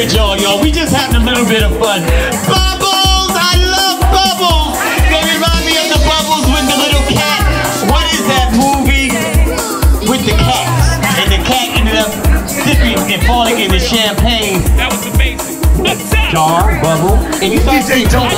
with y'all, y'all. We just had a little bit of fun. Bubbles! I love Bubbles! They remind me of the Bubbles with the little cat. What is that movie with the cat? And the cat ended up sipping and falling in the champagne. That was amazing. Jar, bubble, and you start seeing Jones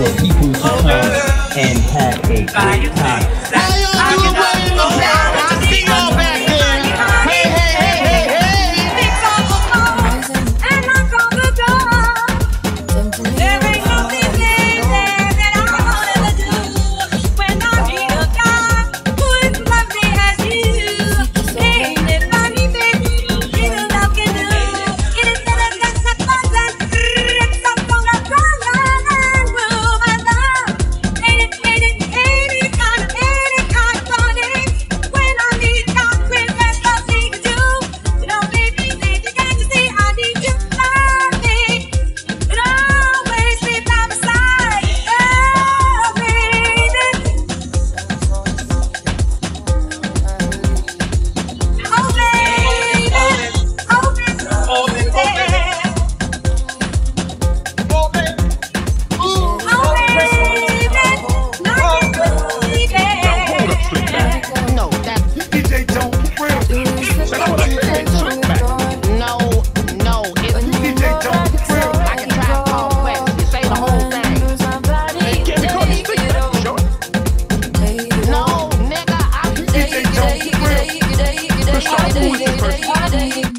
for people to come and have a great time.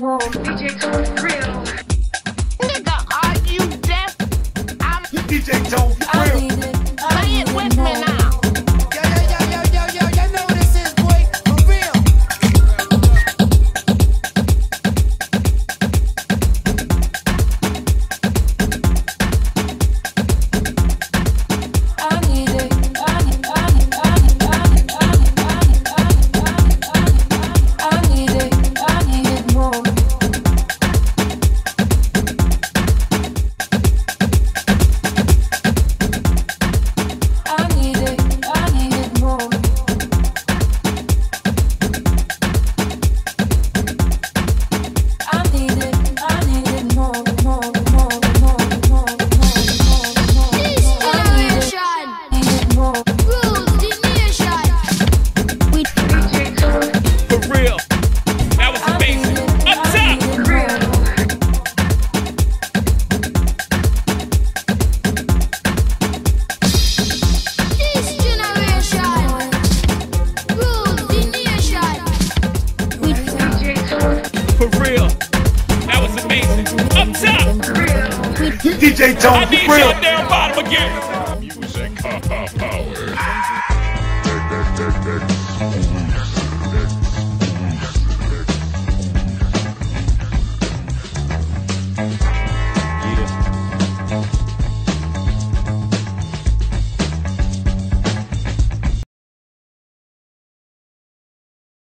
wall. DJ 23. DJ Tone. I need Real. your damn bottom again.